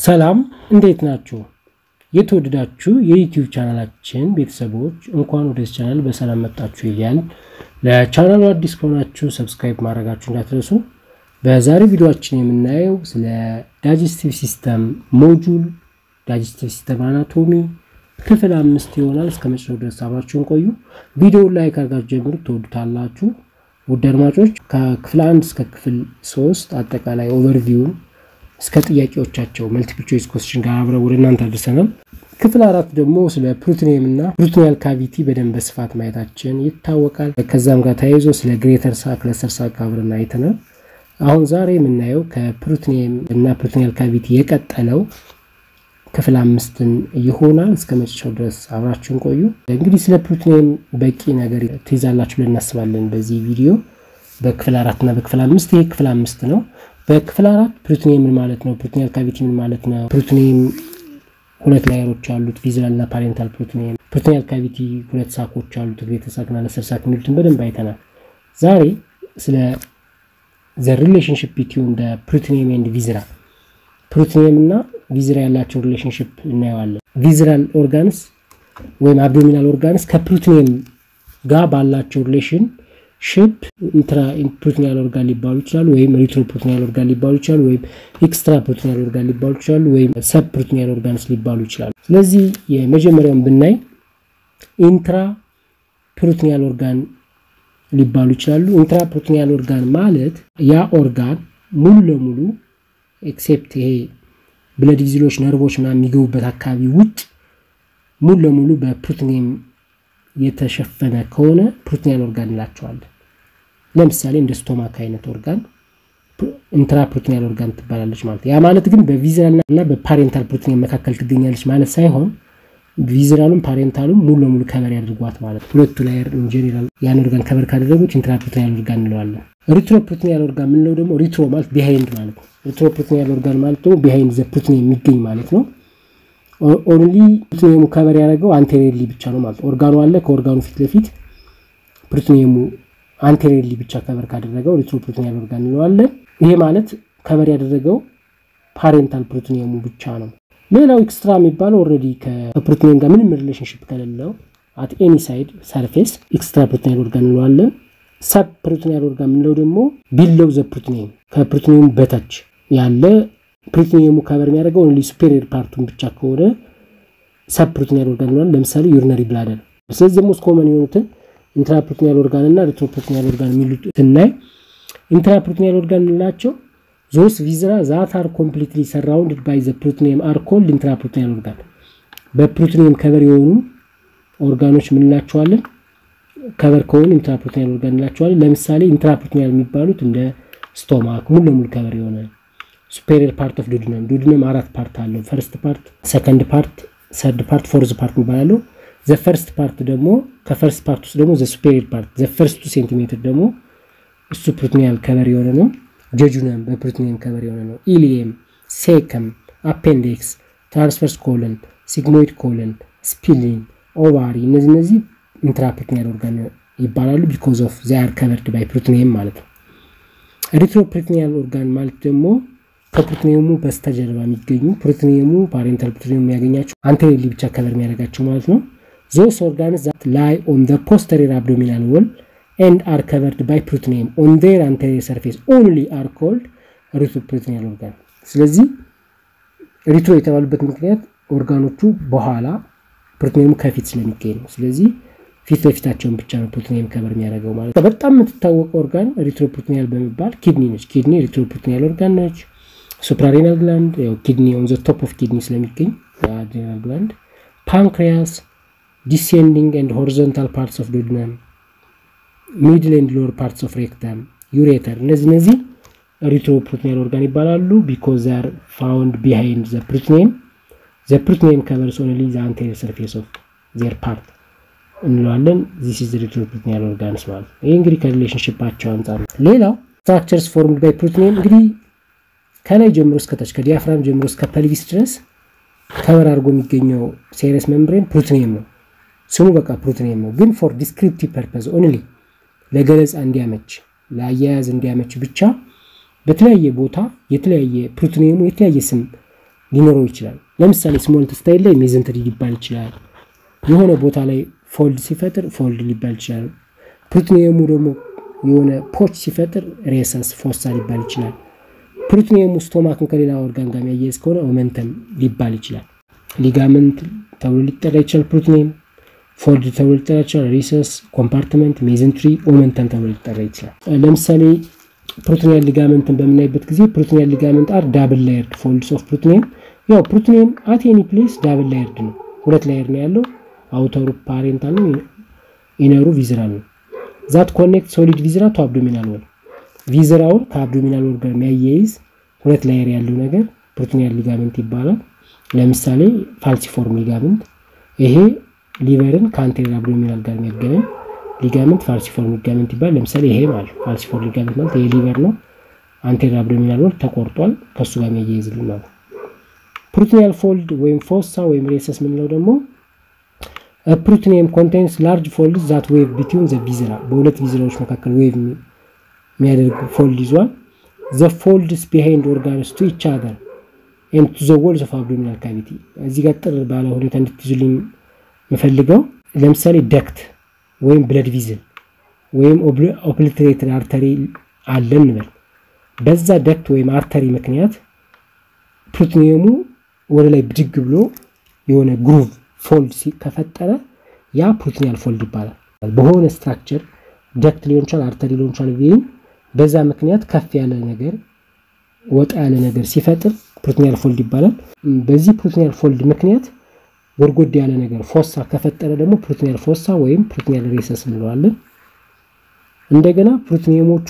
ሰላም እንዴት ናችሁ? የተወደዳችሁ የዩቲዩብ ቻናላችን ቤተሰቦች እንኳን ወደዚህ ቻናል በሰላም መጣችሁ እያልን ለቻናሉ አዲስ ከሆናችሁ subscribe ማድረጋችሁ እንዳትረሱ። በዛሬ ቪዲዮአችን የምናየው ስለ digestive system module digestive system anatomy ክፍል አምስት ይሆናል። እስከ መጨረሻው ድረስ አብራችሁን ቆዩ። ቪዲዮውን like አድርጋችሁ ጀምሩ፣ ትወዱታላችሁ። ውድ አድማጮች ከክፍል አንድ እስከ ክፍል ሶስት አጠቃላይ overview ኡን እስከ ጥያቄዎቻቸው multiple choice question ጋር አብረው ወደ እናንተ አድርሰናል። ክፍል አራት ደግሞ ስለ peritoneum እና peritoneal cavity በደንብ በስፋት ማየታችን ይታወቃል። ከዛም ጋር ተያይዞ ስለ greater sac lesser sac አብረን አይተናል። አሁን ዛሬ የምናየው ከ peritoneum እና peritoneal cavity የቀጠለው ክፍል አምስትን ይሆናል። እስከ መጨረሻው ድረስ አብራችሁን ቆዩ። እንግዲህ ስለ peritoneum በቂ ነገር ትይዛላችሁ ብለን እናስባለን። በዚህ ቪዲዮ በክፍል አራት እና በክፍል አምስት ይሄ ክፍል አምስት ነው። በክፍል አራት peritoneum ምን ማለት ነው? peritoneal cavity ምን ማለት ነው? peritoneum ሁለት layer ኦች አሉት፣ visceral እና parietal peritoneum። peritoneal cavity ሁለት sac ኦች አሉት፣ greater sac እና lesser sac የሚሉትን በደንብ አይተናል። ዛሬ ስለ the relationship between the peritoneum and viscera peritoneum እና viscera ያላቸው relationship እናየዋለን። visceral organs ወይም abdominal organs ከ peritoneum ጋር ባላቸው relationship intraperitoneal organ ሊባሉ ይችላሉ፣ ወይም retroperitoneal organ ሊባሉ ይችላሉ፣ ወይም extraperitoneal organ ሊባሉ ይችላሉ፣ ወይም subperitoneal organs ሊባሉ ይችላሉ። ስለዚህ የመጀመሪያውን ብናይ intraperitoneal organ ሊባሉ ይችላሉ። intraperitoneal organ ማለት ያ ኦርጋን ሙሉ ለሙሉ except ይሄ blood vessel ኦች፣ nerve ኦች ምናምን የሚገቡበት አካባቢ ውጭ ሙሉ ለሙሉ በ peritoneum የተሸፈነ ከሆነ peritoneal organ እንላቸዋለን። ለምሳሌ እንደ stomach አይነት organ intraperitoneal organ ትባላለች ማለት ያ ማለት ግን በ visceral በ parietal peritoneum መካከል ትገኛለች ማለት ሳይሆን visceral ኡም parietal ኡም ሙሉ ለሙሉ cover ያድርጓት ማለት ሁለቱ ላይ in general ያን organ cover ካደረጉት intraperitoneal organ እንለዋለን። retroperitoneal organ የምንለው ደግሞ retro ማለት behind ማለት ነው። retroperitoneal organ ማለት ደግሞ behind the peritoneum የሚገኝ ማለት ነው። only peritoneum ኡ cover ያደረገው anteriorly ብቻ ነው ማለት ኦርጋኑ አለ። ከኦርጋኑ ፊት ለፊት peritoneum ኡ anteriorly ብቻ cover ካደረገው retroperitoneal organ እንለዋለን። ይሄ ማለት cover ያደረገው parietal peritoneum ኡ ብቻ ነው። ሌላው extra የሚባለው already ከ peritoneum ጋር ምንም relationship ከሌለው at any side surface extraperitoneal organ እንለዋለን። subperitoneal organ የምንለው ደግሞ below the peritoneum ከ peritoneum ኡ በታች ያለ peritoneum ኡ cover የሚያደርገው only superior part ኡን ብቻ ከሆነ subperitoneal organ እንለዋለን። ለምሳሌ urinary bladder። ስለዚህ ደግሞ common የሆኑትን intraperitoneal organ እና retroperitoneal organ የሚሉት ስናይ intraperitoneal organ የምንላቸው those viscera that are completely surrounded by the peritoneum are called intraperitoneal organ። በ peritoneum cover የሆኑ ኦርጋኖች ምንላቸዋለን? cover ከሆኑ intraperitoneal organ እንላቸዋለን። ለምሳሌ intraperitoneal የሚባሉት እንደ stomach ሙሉ ለሙሉ cover የሆነ superior part of duodenum duodenum አራት part አለው። first part፣ second part፣ third part፣ fourth part ይባላሉ። the first part ደግሞ ከ first part ውስጥ ደግሞ the superior part the first two centimeter ደግሞ እሱ peritoneal cover የሆነ ነው። jejunum በ peritoneum cover የሆነ ነው። ileum፣ cecum፣ appendix፣ transverse colon፣ sigmoid colon፣ spleen፣ ovary እነዚህ እነዚህ intraperitoneal organ ይባላሉ። because of they are covered by peritoneum ማለት ነው። retroperitoneal organ ማለት ደግሞ ከ peritoneum ኡ በስተጀርባ የሚገኙ peritoneum ኡ parietal peritoneum ኡ የሚያገኛቸው anteriorly ብቻ cover የሚያደርጋቸው ማለት ነው። those organs that lie on the posterior abdominal wall and are covered by peritoneum on their anterior surface only are called retroperitoneal organ። ስለዚህ retro የተባሉበት ምክንያት ኦርጋኖቹ በኋላ peritoneum ኡ ከፊት ስለሚገኝ ነው። ስለዚህ ፊት ለፊታቸውን ብቻ ነው peritoneum cover የሚያደርገው ማለት ነው። በጣም የምትታወቀው organ retroperitoneal በመባል kidney ነች። kidney retroperitoneal organ ነች። suprarenal gland kidney on the top of kidney ስለሚገኝ adrenal gland፣ pancreas፣ descending and horizontal parts of duodenum፣ middle and lower parts of rectum፣ ureter እነዚህ እነዚህ retroperitoneal organ ይባላሉ። because they are found behind the peritoneum the peritoneum covers only the anterior surface of their part እንለዋለን። this is retroperitoneal organs ማለት ነው። ይህ እንግዲህ ከ relationship ኣቸው አንጻር ነው። ሌላው structures formed by peritoneum እንግዲህ ከላይ ጀምሮ እስከታች ከ diaphragm ጀምሮ እስከ pelvis ድረስ cover አድርጎ የሚገኘው serous membrane peritoneum ነው። ስሙ በቃ peritoneum ነው። ግን for descriptive purpose only ለገለጻ እንዲያመች ለአያያዝ እንዲያመች ብቻ በተለያየ ቦታ የተለያየ peritoneum ኡ የተለያየ ስም ሊኖረው ይችላል። ለምሳሌ small intestine ላይ mesentery ሊባል ይችላል። የሆነ ቦታ ላይ fold ሲፈጥር fold ሊባል ይችላል። peritoneum ኡ ደግሞ የሆነ pouch ሲፈጥር recess fossa ሊባል ይችላል። peritoneum ኡ stomach ን ከሌላ ኦርጋን ጋር የሚያያይዝ ከሆነ omentum ሊባል ይችላል። ligament ተብሎ ሊጠራ ይችላል። peritoneum fold ተብሎ ሊጠራ ይችላል። recess፣ compartment፣ mesentery፣ omentum ተብሎ ሊጠራ ይችላል። ለምሳሌ peritoneal ligament ን በምናይበት ጊዜ peritoneal ligament are double layered folds of peritoneum። ያው peritoneum at any place double layered ነው። ሁለት layer ነው ያለው። outer ኡ parietal ነው፣ inner ኡ visceral ነው። that connect solid viscera to abdominal wall። viscera ውን ከ abdominal wall ጋር የሚያያይዝ ሁለት layer ያለው ነገር peritoneal ligament ይባላል። ለምሳሌ falciform ligament ይሄ liver ን ከ anterior abdominal ጋር የሚያገናኝ ligament falciform ligament ይባላል። ለምሳሌ ይሄ ማለት falciform ligament ማለት ይሄ liver ነው። anterior abdominal wall ተቆርጧል፣ ከሱ ጋር የሚያያይዝልን ማለት peritoneal fold ወይም fossa ወይም recess የምንለው ደግሞ peritoneum contains large fold that weave between the viscera በሁለት viscera ዎች መካከል weave የሚያደርግ fold ይዟል። the folds bind organs to each other and to the walls of abdominal cavity። እዚህ ጋር ጥርት ባለ ሁኔታ እንድትይዙልኝ የምፈልገው ለምሳሌ duct ወይም blood vessel ወይም obliterated artery አለ እንበል። በዛ duct ወይም artery ምክንያት peritoneum ኡ ወደ ላይ ብድግ ብሎ የሆነ groove fold ከፈጠረ ያ peritoneal fold ይባላል። በሆነ structure duct ሊሆን ይችላል፣ artery ሊሆን ይችላል። በዛ ምክንያት ከፍ ያለ ነገር ወጣ ያለ ነገር ሲፈጥር peritoneal fold ይባላል። በዚህ peritoneal fold ምክንያት ጎድጎድ ያለ ነገር fossa ከፈጠረ ደግሞ peritoneal fossa ወይም peritoneal recess እንለዋለን። እንደገና peritoneum ኦቹ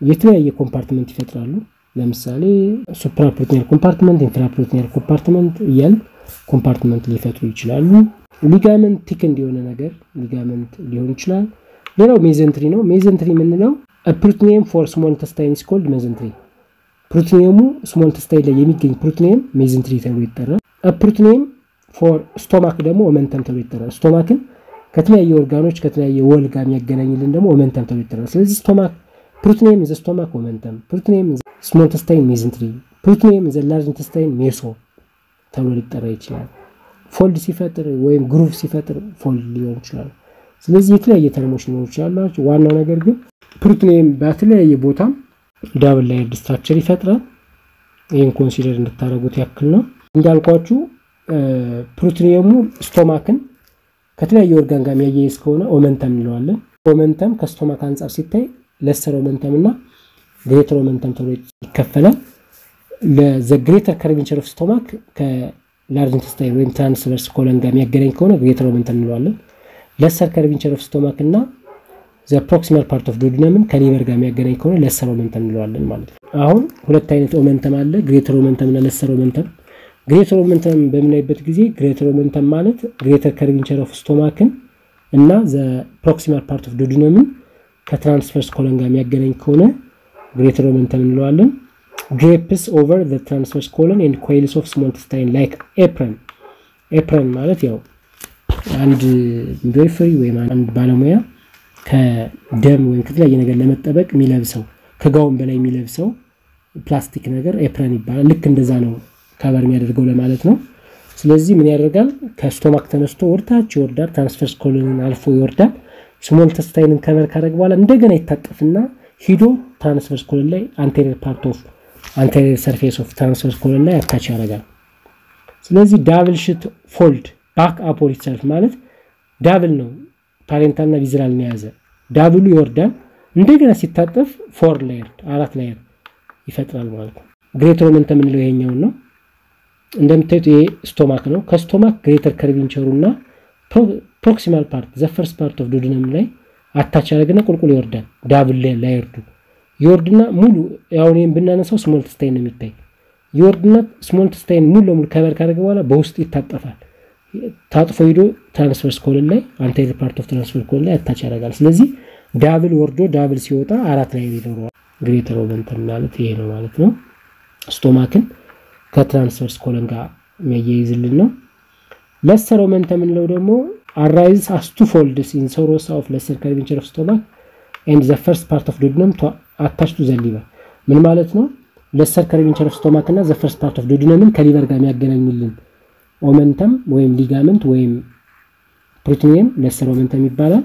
የተለያየ compartment ይፈጥራሉ። ለምሳሌ supra peritoneal compartment፣ infra peritoneal compartment እያለ compartment ሊፈጥሩ ይችላሉ። ligament thick እንደሆነ ነገር ligament ሊሆን ይችላል። ሌላው mesentery ነው። mesentery የምንለው peritoneum for small intestine is called mesentery። peritoneum ኡ small intestine ላይ የሚገኝ peritoneum mesentery ተብሎ ይጠራል። peritoneum for stomach ደግሞ omentum ተብሎ ይጠራል። stomach ን ከተለያየ ኦርጋኖች ከተለያየ wall ጋር የሚያገናኝልን ደግሞ omentum ተብሎ ይጠራል። ስለዚህ stomach peritoneum the stomach omentum፣ peritoneum small intestine mesentery፣ peritoneum the large intestine meso ተብሎ ሊጠራ ይችላል። fold ሲፈጥር ወይም groove ሲፈጥር fold ሊሆን ይችላል። ስለዚህ የተለያየ term ኦች ሊሆኑ ይችላሉ። ዋናው ነገር ግን peritoneum በተለያየ ቦታ double layered structure ይፈጥራል። ይህን consider እንድታደረጉት ያክል ነው። እንዳልኳችሁ peritoneum ኡ stomach ን ከተለያየ ኦርጋን ጋር የሚያያይዝ ከሆነ omentum እንለዋለን። omentum ከ stomach አንጻር ሲታይ lesser omentum እና greater omentum ተብሎ ይከፈላል። ለ the greater curvature of stomach ከ large intestine ወይም transverse colon ጋር የሚያገናኝ ከሆነ greater omentum እንለዋለን። lesser curvature of stomach እና the proximal part of duodenum ን ከ liver ጋር የሚያገናኝ ከሆነ lesser omentum እንለዋለን ማለት ነው። አሁን ሁለት አይነት omentum አለ፣ greater omentum እና lesser omentum። greater omentum በምናይበት ጊዜ greater omentum ማለት greater curvature of stomach ን እና the proximal part of duodenum ን ከ transverse colon ጋር የሚያገናኝ ከሆነ greater omentum እንለዋለን። drapes over the transverse colon and coils of small intestine like apron። apron ማለት ያው አንድ midwifery ወይም አንድ ባለሙያ ከደም ወይም ከተለያየ ነገር ለመጠበቅ የሚለብሰው ከጋውን በላይ የሚለብሰው ፕላስቲክ ነገር apron ይባላል። ልክ እንደዛ ነው cover የሚያደርገው ለማለት ነው። ስለዚህ ምን ያደርጋል? ከ stomach ተነስቶ ወደታች ይወርዳል። transverse colon ን አልፎ ይወርዳል። small intestine ን cover ካደረገ በኋላ እንደገና ይታጠፍና ሂዶ transverse colon ላይ anterior part of anterior surface of transverse colon ላይ attach ያደርጋል። ስለዚህ double sheet fold back upon itself ማለት double ነው። parietal ና visceral ን የያዘ double ኡ ይወርዳል። እንደገና ሲታጠፍ four layer አራት layer ይፈጥራል ማለት ነው። greater omentum የምንለው ይሄኛውን ነው። እንደምታዩት ይሄ stomach ነው። ከ stomach greater curvature ኡ እና proximal part the first part of duodenum ላይ attach ያደርግና ቁልቁል ይወርዳል። double layered ኡ ይወርድና ሙሉ አሁን ይህም ብናነሳው small intestine ነው የሚታይ ይወርድና small intestine ሙሉ ለሙሉ cover ካደረገ በኋላ በውስጥ ይታጠፋል። ታጥፎ ሂዶ transverse colon ላይ anterior part of transverse colon ላይ attach ያደርጋል። ስለዚህ double ወርዶ double ሲወጣ አራት layer ይኖረዋል። greater omentum ማለት ይሄ ነው ማለት ነው። stomach ን ከ transverse colon ጋር የሚያያይዝልን ነው። lesser omentum የምንለው ደግሞ arises as two folds in serosa of lesser curvature of stomach and the first part of duodenum attach to the liver ምን ማለት ነው? lesser curvature of stomach እና the first part of duodenum ን ከ liver ጋር የሚያገናኝልን omentum ወይም ligament ወይም peritoneum lesser omentum ይባላል።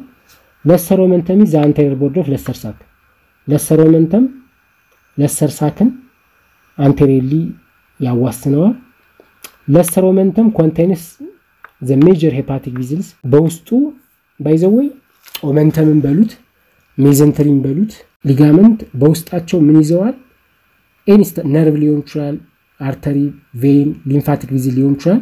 lesser omentum the anterior border of lesser sac lesser omentum lesser sac ን anteriorly ያዋስነዋል። lesser omentum contains the major hepatic vessels በውስጡ by the way omentum ን በሉት mesentery ን በሉት ligament በውስጣቸው ምን ይዘዋል? ኤኒስተ ነርቭ ሊሆን ይችላል፣ artery፣ vein፣ lymphatic vessel ሊሆን ይችላል።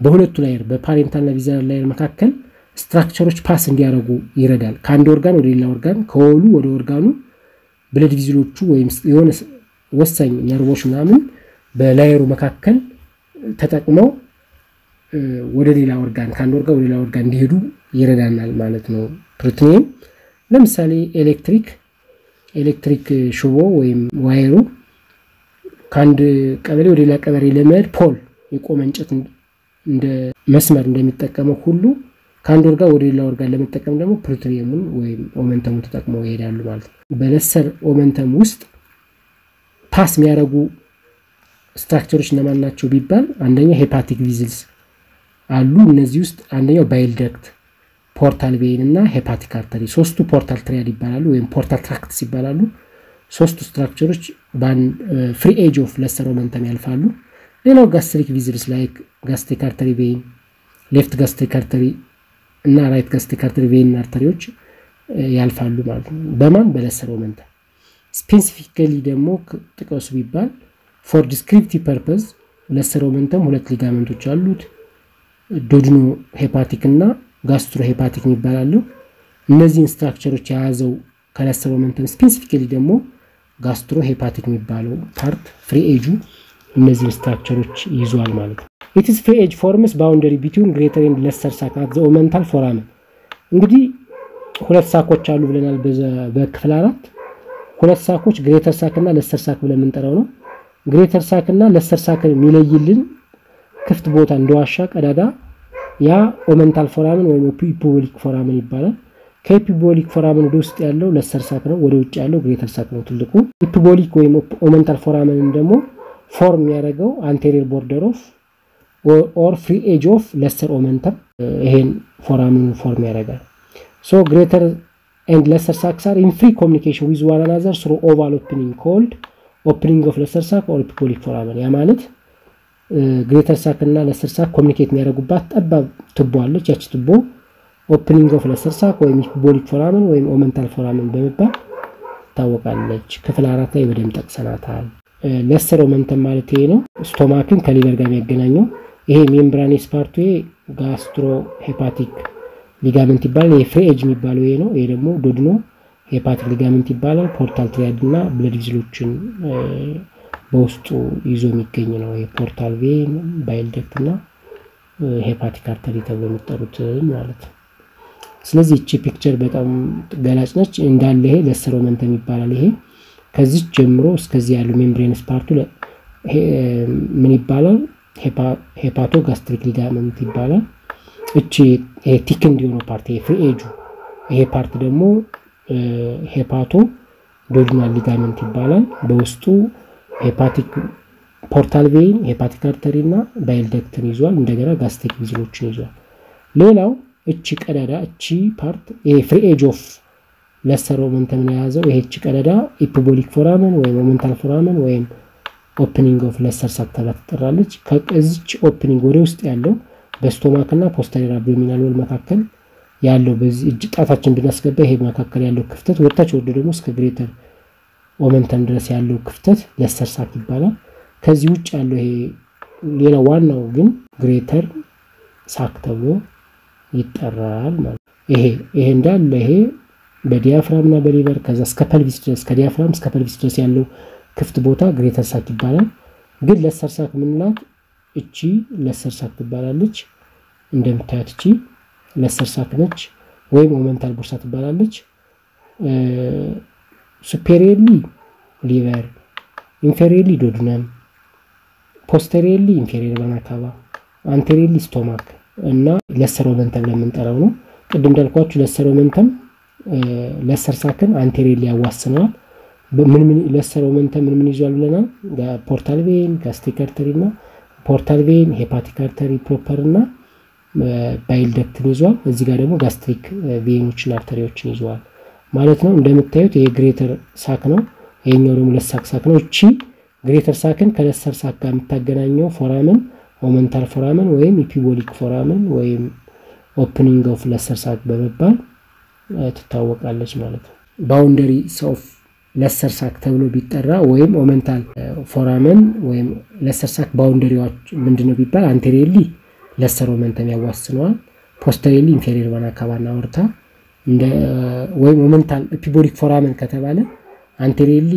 በሁለቱ layer በ parietal ና visceral layer መካከል structure ኦች pass እንዲያደርጉ ይረዳል። ከአንድ ኦርጋን ወደ ሌላ organ፣ ከ wall ኡ ወደ ኦርጋኑ blood vessel ኦቹ ወይም የሆነ ወሳኝ ነርቮች ምናምን በ layer ኡ መካከል ተጠቅመው ወደ ሌላ ኦርጋን ከአንድ ኦርጋን ወደ ሌላ ኦርጋን እንዲሄዱ ይረዳናል ማለት ነው። peritoneum ለምሳሌ ኤሌክትሪክ ኤሌክትሪክ ሽቦ ወይም wire ኡ ከአንድ ቀበሌ ወደ ሌላ ቀበሌ ለመሄድ pole የቆመ እንጨት እንደ መስመር እንደሚጠቀመው ሁሉ ከአንድ ኦርጋን ወደ ሌላ ኦርጋን ለመጠቀም ደግሞ peritoneum ኡን ወይም omentum ኡ ተጠቅመው ይሄዳሉ ማለት ነው። በ lesser omentum ውስጥ pass የሚያደርጉ structure ኦች እነማን ናቸው ቢባል አንደኛ hepatic vessels አሉ። እነዚህ ውስጥ አንደኛው bile duct፣ portal vein እና hepatic artery ሶስቱ portal triad ይባላሉ ወይም portal tracts ይባላሉ። ሶስቱ structure ኦች free edge of lesser omentum ያልፋሉ። ሌላው gastric vessels like gastric artery vein፣ left gastric artery እና right gastric artery vein artery ዎች ያልፋሉ ማለት ነው። በማን በ lesser omentum። specifically ደግሞ ጥቀሱ ቢባል for descriptive purpose lesser omentum ሁለት ligament ኦች አሉት። duodeno hepatic እና gastro hepatic ይባላሉ። እነዚህን structure ኦች የያዘው ከ lesser omentum specifically ደግሞ gastro hepatic የሚባለው part free edge ኡ እነዚህን structure ኦች ይዟል ማለት ነው። its free edge forms boundary between greater and lesser sac at foramen። እንግዲህ ሁለት sac ኦች አሉ ብለናል በክፍል አራት ሁለት sac ኦች greater sac lesser sac ብለን የምንጠራው ነው። greater sac lesser sac ን የሚለይልን ክፍት ቦታ እንደዋሻ ቀዳዳ ያ omental foramen ወይም epiploic foramen ይባላል። ከ epiploic foramen ወደ ውስጥ ያለው lesser sac ነው፣ ወደ ውጭ ያለው greater sac ነው ትልቁ። epiploic ወይም omental foramen ን ደግሞ form የሚያደርገው anterior border of or free edge of lesser omentum ይሄን foramen form ያደርጋል። so greater and lesser sacs are in free communication with one another through oval opening called opening of lesser sac or epiploic foramen ያ ማለት greater sac እና lesser sac communicate የሚያደርጉባት ጠባብ ቱቦ አለች። ያቺ ቱቦ opening of lesser sac ወይም epiploic foramen ወይም omental foramen በመባል ትታወቃለች። ክፍል አራት ላይ በደንብ ጠቅሰናታል። lesser omentum ማለት ይሄ ነው። stomach ን ከ liver ጋር የሚያገናኘው ይሄ membranous part ኡ gastro hepatic ligament ይባላል። ይሄ free edge የሚባለው ይሄ ነው። ይሄ ደግሞ duodeno hepatic ligament ይባላል። portal triad እና blood vessel ኦችን በውስጡ ይዞ የሚገኝ ነው። የ portal vein፣ bile duct እና hepatic artery ተብሎ የሚጠሩት ማለት ስለዚህ እቺ picture በጣም ገላጭ ነች። እንዳለ ይሄ lesser omentum ይባላል። ይሄ ከዚች ጀምሮ እስከዚህ ያለው membranous part ኡ ምን ይባላል? hepato gastric ligament ይባላል። እቺ thick የሆነው part free edge ኡ ይሄ part ደግሞ hepato duodenal ligament ይባላል። በውስጡ hepatic portal vein፣ hepatic artery እና bile duct ን ይዟል። እንደገና gastric vessel ኦችን ይዟል። ሌላው እቺ ቀዳዳ እቺ part free edge of lesser omentum ን የያዘው ይሄ እቺ ቀዳዳ epiploic foramen ወይም omental foramen ወይም opening of lesser sac ተብላ ትጠራለች። ከዚች opening ወደ ውስጥ ያለው በ stomach እና posterior abdominal wall መካከል ያለው በዚህ እጅ ጣታችን ብናስገባ ይሄ መካከል ያለው ክፍተት ወደታች ወርዶ ደግሞ እስከ greater omentum ድረስ ያለው ክፍተት lesser sac ይባላል። ከዚህ ውጭ ያለው ይሄ ሌላ ዋናው ግን greater sac ተብሎ ይጠራል ማለት ይሄ ይሄ እንዳለ ይሄ በ diaphragm እና በ liver ከዛ እስከ pelvis ድረስ ከ diaphragm እስከ pelvis ድረስ ያለው ክፍት ቦታ greater sac ይባላል። ግን lesser sac ምንላት እቺ lesser sac ትባላለች። እንደምታዩት እቺ lesser sac ነች፣ ወይም omental ቦርሳ ትባላለች። superiorly liver፣ inferiorly duodenum፣ posteriorly inferior vena cava፣ anteriorly stomach እና lesser omentum ለምንጠራው ነው። ቅድም እንዳልኳችሁ lesser omentum lesser sac ን anteriorly ያዋስነዋል። lesser omentum ምን ምን ይዟል ብለናል? portal vein፣ gastric artery እና portal vein፣ hepatic artery proper እና bile duct ን ይዟል። እዚህ ጋር ደግሞ gastric vein ኦችን artery ዎችን ይዘዋል ማለት ነው። እንደምታዩት ይሄ greater sac ነው። ይሄኛው ደግሞ lesser sac ነው። እቺ greater sac ን ከ lesser sac ጋር የምታገናኘው foramen omental foramen ወይም epiploic foramen ወይም opening of lesser sac በመባል ትታወቃለች ማለት ነው። boundary of lesser sac ተብሎ ቢጠራ ወይም omental foramen ወይም lesser sac boundary ዎች ምንድነው ቢባል anteriorly lesser omentum ያዋስነዋል። ፖስተሪየርሊ ኢንፌሪየር ቫና ካቫና አorta ወይም ኦመንታል ኢፒቦሊክ ፎራመን ከተባለ anteriorly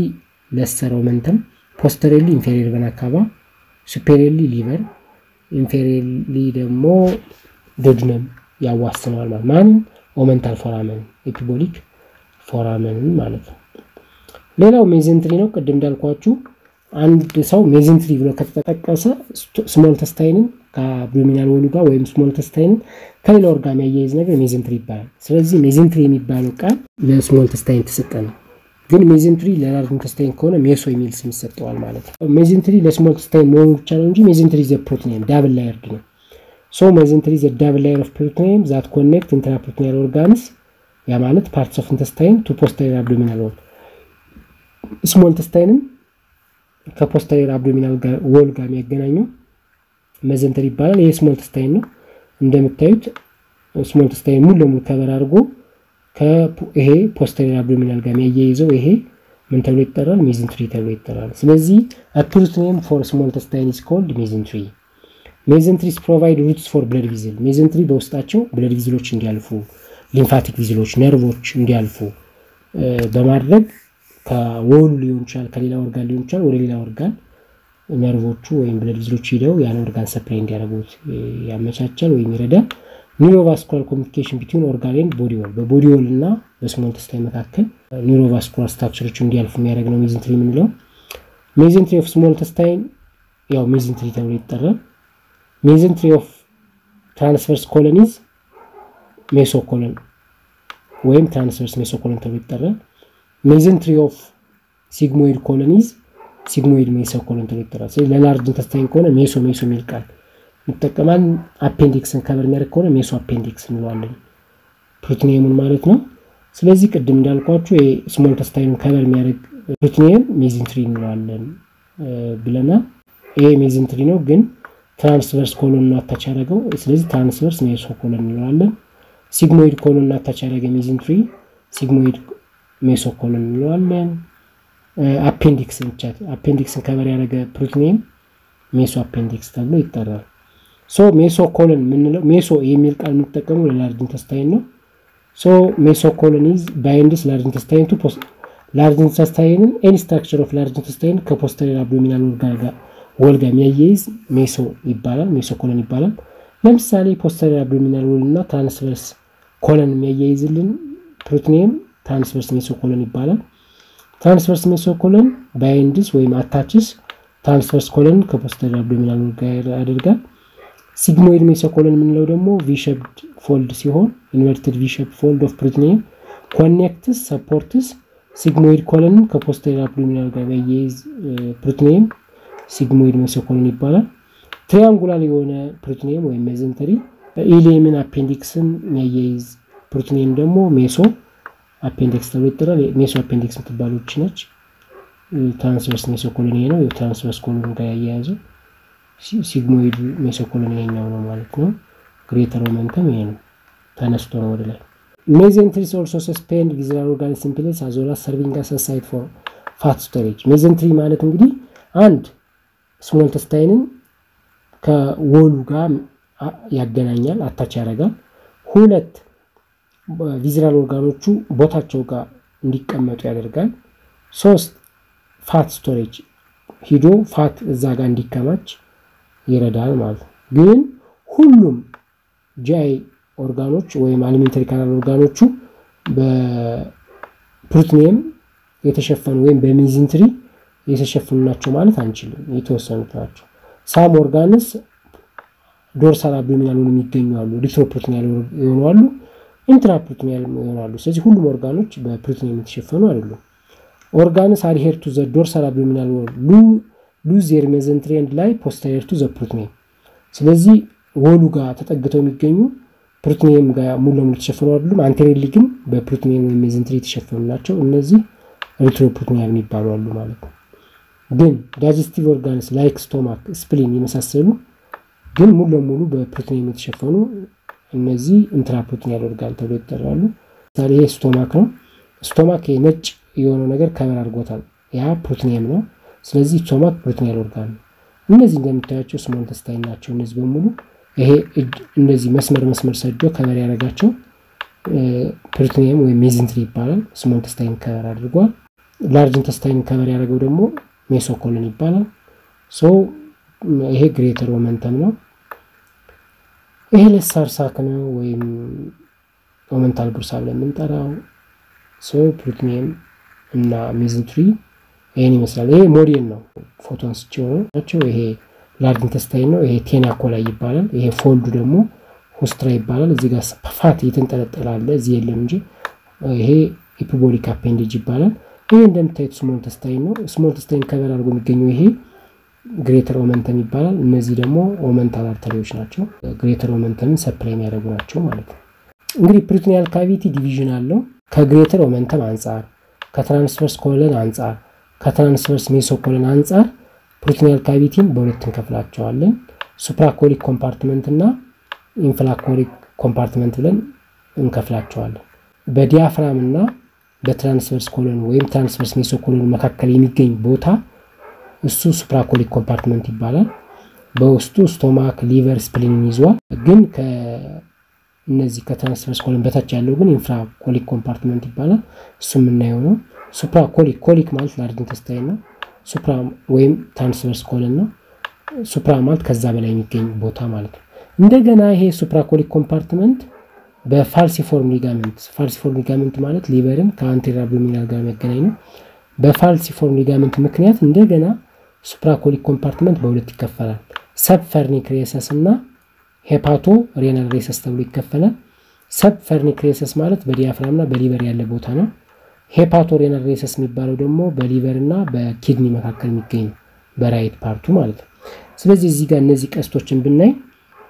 lesser omentum፣ posteriorly inferior vena cava፣ superiorly liver፣ inferiorly ደግሞ duodenum ያዋስነዋል ማለት ማንም omental foramen epiploic foramen ን ማለት ነው። ሌላው mesentery ነው። ቅድም እንዳልኳችሁ አንድ ሰው mesentery ብሎ ከተጠቀሰ ስሞል ተስታይንን ከአብዶሚናል ወሉ ጋር ወይም ስሞል ተስታይንን ከሌላ ኦርጋ የሚያያይዝ ነገር ሜዘንትሪ ይባላል። ስለዚህ mesentery የሚባለው ቃል ለ small intestine ተሰጠ ነው። ግን mesentery ለ large intestine ከሆነ meso የሚል ስም ይሰጠዋል ማለት ነው። mesentery ለ small intestine መሆኑ ብቻ ነው እንጂ mesentery the peritoneum double layered ነው። so mesentery the double layer of peritoneum that connect intraperitoneal organs ያ ማለት parts of intestine to posterior abdominal wall small intestine ን ከ posterior abdominal wall ጋር የሚያገናኘው mesentery ይባላል። ይሄ small intestine ነው። እንደምታዩት small intestine ሙሉ ለሙሉ cover አድርጎ ይሄ posterior abdominal ጋር የሚያያይዘው ይሄ ምን ተብሎ ይጠራል? mesentery ተብሎ ይጠራል። ስለዚህ peritoneum for small intestine is called mesentery. mesenteries provide routes for blood vessel። mesentery በውስጣቸው blood vessel ኦች እንዲያልፉ፣ lymphatic vessel ኦች፣ ነርቮች እንዲያልፉ በማድረግ ከ wall ኡ ሊሆን ይችላል ከሌላ ኦርጋን ሊሆን ይችላል ወደ ሌላ ኦርጋን ነርቮቹ ወይም blood vessel ኦች ሂደው ያን organ supply እንዲያደርጉት ያመቻቻል ወይም ይረዳል። neurovascular communication between organ and body wall በ body wall እና በ small intestine መካከል neurovascular structure ኦች እንዲያልፉ የሚያደርግ ነው mesentery የምንለው። mesentery of small intestine ያው mesentery ተብሎ ይጠራል። mesentery of transverse colon is mesocolon ወይም transverse mesocolon ተብሎ ይጠራል። mesentery of sigmoid colon is sigmoid mesocolon ተብሎ ይጠራል። ስለዚህ ለ large intestine ከሆነ meso meso የሚል ቃል ይጠቀማል። appendix ን cover የሚያደርግ ከሆነ mesoappendix እንለዋለን peritoneum ኡን ማለት ነው። ስለዚህ ቅድም እንዳልኳችሁ small intestine ኡን cover የሚያደርግ peritoneum mesentery እንለዋለን ብለናል። ይሄ mesentery ነው ግን transverse colon ነው attach ያደረገው። ስለዚህ transverse mesocolon እንለዋለን። sigmoid colon ነው attach ያደረገ mesentery sigmoid mesocolon እንለዋለን። appendix ብቻ appendix ን cover ያደረገ peritoneum mesoappendix ተብሎ ይጠራል። so mesocolon የምንለው meso የሚል ቃል የምንጠቀመው ለ large intestine ነው። so mesocolon is binds large intestine to large intestine ን any structure of large intestine ከ posterior abdominal wall ጋር የሚያያይዝ meso ይባላል፣ mesocolon ይባላል። ለምሳሌ posterior abdominal wall እና transverse colon የሚያያይዝልን peritoneum transverse mesocolon ይባላል። transverse mesocolon binds ወይም attaches transverse colon ከ posterior abdominal wall ጋር ያደርጋል። sigmoid mesocolon የምንለው ደግሞ V-shaped fold ሲሆን inverted V-shape fold of peritoneum connects supports sigmoid colon ን ከ posterior abdominal ጋር የሚያያይዝ peritoneum sigmoid mesocolon ይባላል። triangular የሆነ peritoneum ወይም mesentery ileum ን appendix ን የሚያያይዝ peritoneum ደግሞ mesoappendix ተብሎ ይጠራል። mesoappendix የምትባለች ነች። transverse mesocolon ይሄ ነው። የ transverse colon ጋር ያያያዘው sigmoid mesocolon ይሄኛው ነው ማለት ነው። greater omentum ይሄ ነው፣ ተነስቶ ነው ወደ ላይ። mesenteries also suspend visceral organs in place as well as serving as a site for fat storage። mesentery ማለት እንግዲህ አንድ small intestine ን ከ wall ኡ ጋር ያገናኛል፣ attach ያደርጋል። ሁለት visceral organ ኦቹ ቦታቸው ጋር እንዲቀመጡ ያደርጋል። ሶስት fat storage ሂዶ fat እዛ ጋር እንዲከማች ይረዳል ማለት ነው። ግን ሁሉም ጂአይ ኦርጋኖች ወይም አሊሜንተሪ ካናል ኦርጋኖቹ በፕሮቲኒየም የተሸፈኑ ወይም በሜዝንትሪ የተሸፈኑ ናቸው ማለት አንችልም። የተወሰኑት ናቸው። some organs dorsal abdominal የሚገኙ አሉ፣ retroperitoneal የሆኑ አሉ፣ intraperitoneal የሆኑ አሉ። ስለዚህ ሁሉም organ ኦች በ peritoneum የተሸፈኑ አይደሉም። organs adhere to the dorsal abdominal wall lose their mesentery and lie posterior to the peritoneum። ስለዚህ wall ኡ ጋር ተጠግተው የሚገኙ peritoneum ጋር ሙሉ ለሙሉ የተሸፈኑ አይደሉም። anteriorly ግን በ peritoneum ወይም mesentery የተሸፈኑ ናቸው። እነዚህ retroperitoneal የሚባሉ አሉ ማለት ነው። ግን digestive organs like stomach፣ spleen የመሳሰሉ ግን ሙሉ ለሙሉ በ peritoneum የተሸፈኑ እነዚህ intraperitoneal organ ተብሎ ይጠራሉ። ምሳሌ ይሄ stomach ነው። stomach ነጭ የሆነው ነገር cover አድርጎታል። ያ peritoneum ነው። ስለዚህ stomach peritoneal organ ነው። እነዚህ እንደምታያቸው small intestine ናቸው። እነዚህ በሙሉ ይሄ እንደዚህ መስመር መስመር ሰዶ cover ያደረጋቸው peritoneum ወይም mesentery ይባላል። small intestine cover አድርጓል። large intestine cover ያደረገው ደግሞ mesocolon ይባላል። so ይሄ greater omentum ነው። ይሄ lesser sac ነው ወይም omental bursa ብለን የምንጠራው so peritoneum እና mesentery ይህን ይመስላል። ይሄ ሞዴል ነው፣ ፎቶ አንስቼው ናቸው። ይሄ large intestine ነው። ይሄ taenia coli ይባላል። ይሄ fold ኡ ደግሞ haustra ይባላል። እዚህ ጋር fat የተንጠለጠለ አለ፣ እዚህ የለም እንጂ ይሄ epiploic appendage ይባላል። ይሄ እንደምታዩት small intestine ነው። small intestine cover አድርጎ የሚገኘው ይሄ greater omentum ይባላል። እነዚህ ደግሞ omental artery ዎች ናቸው። greater omentum ን supply የሚያደርጉ ናቸው ማለት ነው። እንግዲህ peritoneal cavity division አለው። ከ greater omentum አንጻር፣ ከ transverse colon አንጻር፣ ከ transverse mesocolon አንጻር peritoneal cavity ን በሁለት እንከፍላቸዋለን። supracolic compartment እና infracolic compartment ብለን እንከፍላቸዋለን። በ diaphragm እና በ transverse colon ወይም transverse mesocolon መካከል የሚገኝ ቦታ እሱ supracolic compartment ይባላል። በውስጡ stomach፣ liver፣ spleen ን ይዟል። ግን እነዚህ ከ transverse colon በታች ያለው ግን infracolic compartment ይባላል። እሱ የምናየው ነው። supracolic colic ማለት large intestine ነው። supra ወይም transverse colon ነው። supra ማለት ከዛ በላይ የሚገኝ ቦታ ማለት ነው። እንደገና ይሄ supracolic compartment በ falciform ligament falciform ligament ማለት liver ን ከ anterior abdominal ጋር የሚያገናኝ ነው። በ falciform ligament ምክንያት እንደገና supracolic compartment በሁለት ይከፈላል። subphrenic recess እና hepatorenal recess ተብሎ ይከፈላል። subphrenic recess ማለት በ diaphragm እና በ liver ያለ ቦታ ነው። hepatorenal recess የሚባለው ደግሞ በ liver እና በ kidney መካከል የሚገኝ በ right part ኡ ማለት ነው። ስለዚህ እዚህ ጋር እነዚህ ቀስቶችን ብናይ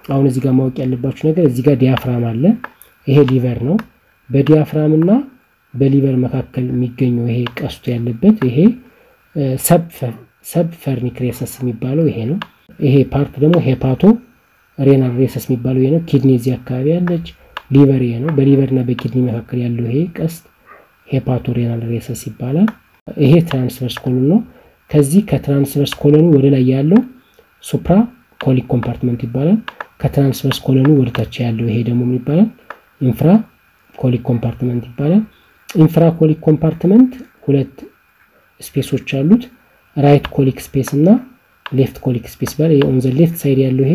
አሁን እዚህ ጋር ማወቅ ያለባችሁ ነገር እዚህ ጋር diaphragm አለ። ይሄ liver ነው። በ diaphragm እና በ liver መካከል የሚገኘው ይሄ ቀስቱ ያለበት ይሄ subphrenic recess የሚባለው ይሄ ነው። ይሄ part ደግሞ hepatorenal recess የሚባለው ይሄ ነው። kidney እዚህ አካባቢ ያለች፣ liver ይሄ ነው። በ liver እና በ kidney መካከል ያለው ይሄ ቀስት hepatorenal recess ይባላል። ይሄ transverse colon ነው። ከዚህ ከ transverse colon ኡ ወደ ላይ ያለው supracolic compartment ይባላል። ከ transverse colon ኡ ወደ ታች ያለው ይሄ ደግሞ ይባላል? infracolic compartment ይባላል። infracolic compartment ሁለት space ኦች አሉት። right colic space እና left colic space ይባላል። ይሄ on the left side ያለው ይሄ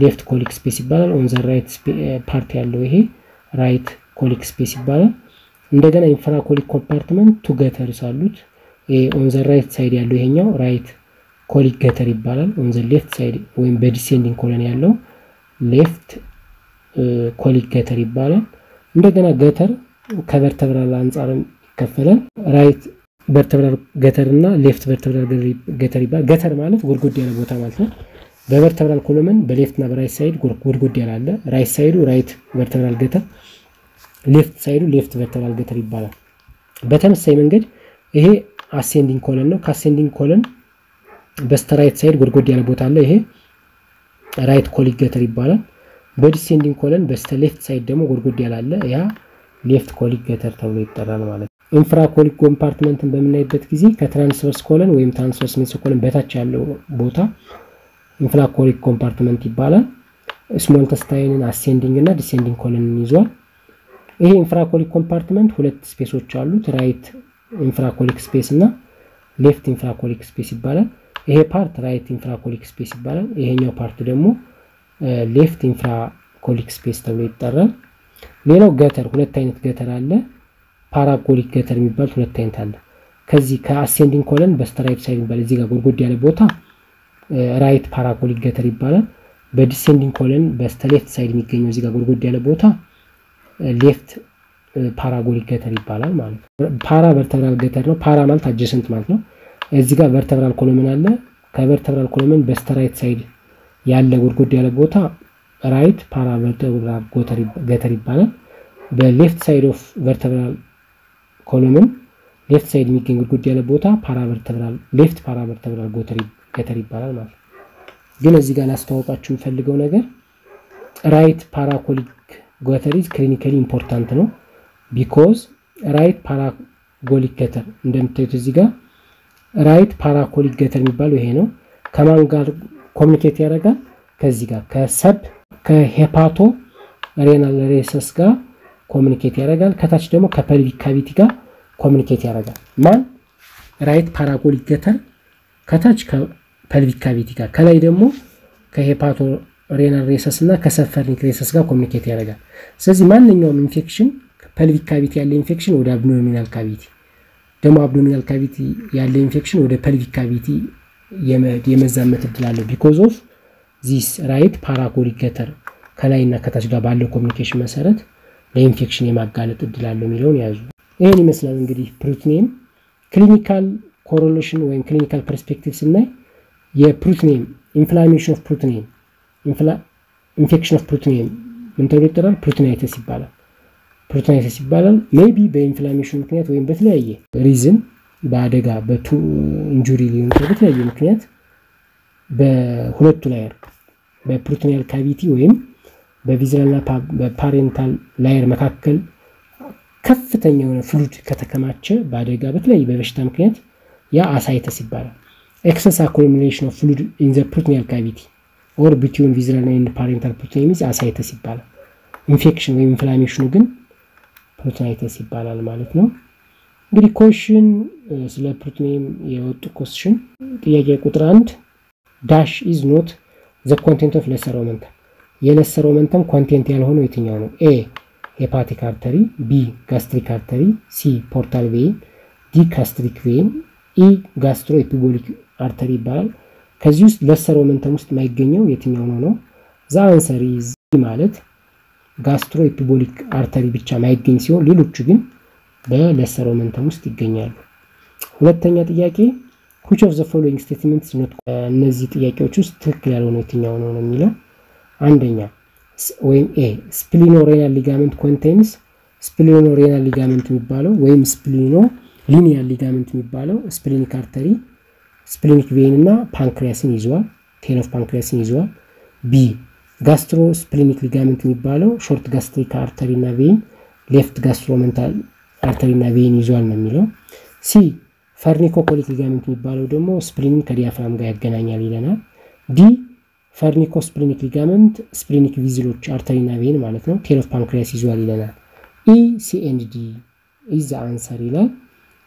left colic space ይባላል። on the right part ያለው ይሄ right colic space ይባላል። እንደገና infracolic compartment two gutters አሉት። on the right side ያለው ይሄኛው right colic gutter ይባላል። on the left side ወይም በ descending colon ያለው left colic gutter ይባላል። እንደገና gutter ከ vertebral አንጻርም ይከፈላል። right vertebral gutter እና left vertebral gutter ይባላል። gutter ማለት ጎድጎድ ያለ ቦታ ማለት ነው። በ vertebral column በ left እና በ right side ጎድጎድ ያለ አለ። right side ኡ right vertebral gutter፣ left side ኡ left vertebral gutter ይባላል። በተመሳሳይ መንገድ ይሄ ascending colon ነው። ከ ascending colon በስተ right side ጎድጎድ ያለ ቦታ አለ። ይሄ right colic gutter ይባላል። በ descending colon በስተ left side ደግሞ ጎድጎድ ያለ አለ። ያ left colic gutter ተብሎ ይጠራል ማለት ነው። infracolic compartment ን በምናይበት ጊዜ ከ transverse colon ወይም transverse mesocolon በታች ያለው ቦታ infracolic compartment ይባላል። small intestine ን ascending እና descending colon ን ይዟል። ይሄ ኢንፍራ ኮሊክ ኮምፓርትመንት ሁለት ስፔሶች አሉት። ራይት ኢንፍራ ኮሊክ ስፔስ እና ሌፍት ኢንፍራ ኮሊክ ስፔስ ይባላል። ይሄ ፓርት ራይት ኢንፍራ ኮሊክ ስፔስ ይባላል። ይሄኛው ፓርት ደግሞ ሌፍት ኢንፍራ ኮሊክ ስፔስ ተብሎ ይጠራል። ሌላው gutter ሁለት አይነት gutter አለ። paracolic gutter የሚባል ሁለት አይነት አለ። ከዚህ ከ ascending colon በስተ right side ይባላል። እዚህ ጋር ጎድጎድ ያለ ቦታ right paracolic gutter ይባላል። በ descending colon በስተ left side የሚገኘው እዚህ ጋር ጎድጎድ ያለ ቦታ left paracolic gutter ይባላል ማለት ነው። paravertebral gutter ነው። para ማለት adjacent ማለት ነው። እዚህ ጋር vertebral column አለ። ከ vertebral column በስተ right side ያለ ጎድጎድ ያለ ቦታ right paravertebral gutter ይባላል። በ left side of vertebral column left side የሚገኝ ጎድጎድ ያለ ቦታ paravertebral left paravertebral gutter ይባላል ማለት ነው። ግን እዚህ ጋር ላስተዋወቃችሁ የምፈልገው ነገር right paracolic is clinically important ነው። because right paracolic gutter እንደምታዩት እዚህ ጋር right paracolic gutter የሚባለው ይሄ ነው። ከማን ጋር communicate ያደርጋል? ከዚህ ጋር ከ sub ከ hepatorenal recess ጋር communicate ያደርጋል። ከታች ደግሞ ከ pelvic cavity ጋር communicate ያደርጋል። ማን right paracolic gutter ከታች ከ pelvic cavity ጋር ከላይ ደግሞ ከ hepatorenal recess እና ከ subphrenic recess ጋር communicate ያደርጋል። ስለዚህ ማንኛውም infection pelvic cavity ያለ ኢንፌክሽን ወደ abdominal cavity ደግሞ abdominal cavity ያለ ኢንፌክሽን ወደ pelvic cavity የመዛመት እድል አለው። because of this right paracolic gutter ከላይ እና ከታች ጋር ባለው communication መሰረት ለኢንፌክሽን የማጋለጥ እድል አለው የሚለውን ያዙ። ይህን ይመስላል እንግዲህ peritoneum clinical correlation ወይም clinical perspective ስናይ የ peritoneum inflammation of peritoneum infection of peritoneum ምን ተብሎ ይጠራል? peritonitis ይባላል። peritonitis ይባላል። maybe በ inflammation ምክንያት ወይም በተለያየ reason በአደጋ በቱ injury ሊሆን በተለያየ ምክንያት በሁለቱ layer በፕሩትኒያል ካቪቲ ወይም በቪዝራልና በፓሬንታል ላየር መካከል ከፍተኛ የሆነ fluid ከተከማቸ በአደጋ በተለያየ በበሽታ ምክንያት ያ ascites ይባላል። excess accumulation of fluid in the peritoneal cavity or between visceral and parietal peritoneum ascites ይባላል። ኢንፌክሽን ወይም inflammation ኡ ግን peritonitis ይባላል ማለት ነው። እንግዲህ question ስለ peritoneum የወጡ question ጥያቄ ቁጥር አንድ dash is not the content of lesser omentum የ lesser omentum content ያልሆነው የትኛው ነው? A hepatic artery፣ B gastric artery፣ C portal vein፣ D gastric vein፣ E gastroepiploic artery ይባላል። ከዚህ ውስጥ lesser omentum ውስጥ የማይገኘው የትኛው ነው ነው? the answer is ማለት gastroepiploic artery ብቻ ማይገኝ ሲሆን ሌሎቹ ግን በ lesser omentum ውስጥ ይገኛሉ። ሁለተኛ ጥያቄ which of the following statements not እነዚህ ጥያቄዎች ውስጥ ትክክል ያልሆነው የትኛው ነው ነው የሚለው አንደኛ ወይም A splenorenal ligament contains splenorenal ligament የሚባለው ወይም spleno lienal ligament የሚባለው splenic artery splenic vein እና pancreas ን ይዘዋል። tail of pancreas ን ይዘዋል። B gastrosplenic ligament የሚባለው short gastric artery እና vein left gastroomental artery እና vein ይዟል ነው የሚለው። C phrenicocolic ligament የሚባለው ደግሞ spleen ን ከ diaphragm ጋር ያገናኛል ይለናል። D phrenicosplenic ligament splenic vessel ኦች artery ና vein ማለት ነው tail of pancreas ይዟል ይለናል። E C and D is answer ይላል።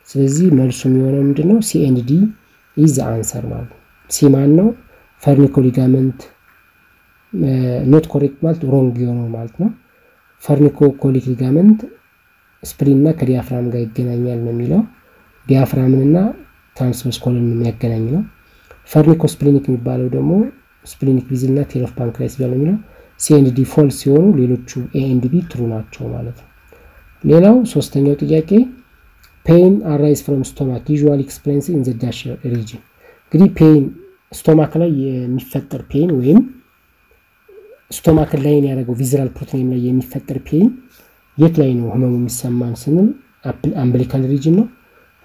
ስለዚህ መልሱ የሚሆነው ምንድን ነው? C and D is answer ማለት ነው። C ማን ነው? phrenico ligament not correct ማለት wrong የሆነው ማለት ነው። phrenicocolic ligament spleen እና ከ diaphragm ጋር ይገናኛል ነው የሚለው diaphragm ንና transverse colon የሚያገናኝ ነው። phrenicosplenic የሚባለው ደግሞ splenic vessel እና tail of pancreas ይባላል የሚለው C and D false ሲሆኑ ሌሎቹ A and B true ናቸው ማለት ነው። ሌላው ሶስተኛው ጥያቄ pain arise from stomach usually experience in the dash region። እንግዲህ pain stomach ላይ የሚፈጠር pain ወይም stomach ላይን ያደረገው visceral peritoneum ላይ የሚፈጠር pain የት ላይ ነው ህመሙ የሚሰማን ስንል umbilical region ነው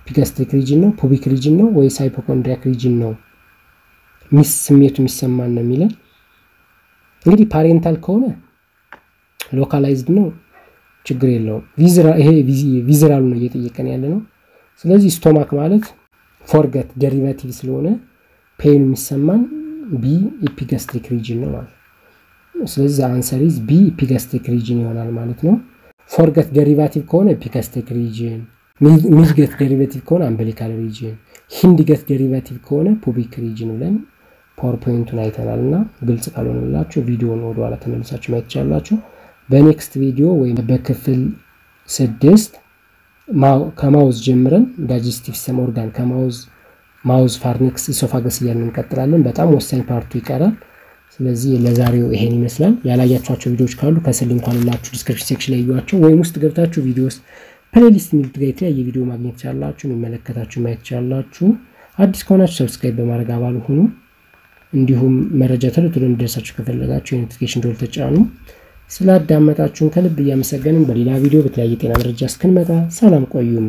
epigastric region ነው pubic region ነው ወይስ hypochondriac region ነው ስሜቱ የሚሰማን ነው የሚለን። እንግዲህ parietal ከሆነ localized ነው ችግር የለውም። ይሄ visceral ኡ ነው እየጠየቀን ያለ ነው። ስለዚህ stomach ማለት foregut derivative ስለሆነ pain ኑ የሚሰማን B epigastric region ነው ማለት ነው። ስለዚህ answer is B epigastric region ይሆናል ማለት ነው። foregut derivative ከሆነ epigastric region midgut derivative ከሆነ umbilical region፣ hindgut derivative ከሆነ pubic region ብለን PowerPoint ኡን አይተናል እና ግልጽ ካልሆነላችሁ ቪዲዮን ወደኋላ ተመልሳችሁ ማየት ትችላላችሁ። በ next ቪዲዮ ወይም በክፍል ስድስት ከ mouth ጀምረን digestive system organ ከ mouth mouth፣ pharynx፣ esophagus እያልን እንቀጥላለን። በጣም ወሳኝ part ኡ ይቀራል። ስለዚህ ለዛሬው ይሄን ይመስላል። ያላያችኋቸው ቪዲዮዎች ካሉ ከስር link አለላችሁ description section ላይ እዩዋቸው፣ ወይም ውስጥ ገብታችሁ ቪዲዮ ውስጥ playlist የሚሉት ጋር የተለያየ ቪዲዮ ማግኘት ትችላላችሁ። የሚመለከታችሁ ማየት ትችላላችሁ። አዲስ ከሆናችሁ subscribe በማድረግ አባል ሁኑ። እንዲሁም መረጃ ቶሎ ቶሎ እንዲደርሳችሁ ከፈለጋችሁ የ notification ደወል ተጫኑ። ስላዳመጣችሁን ከልብ እያመሰገንን በሌላ ቪዲዮ በተለያየ ጤና መረጃ እስክንመጣ ሰላም ቆዩም።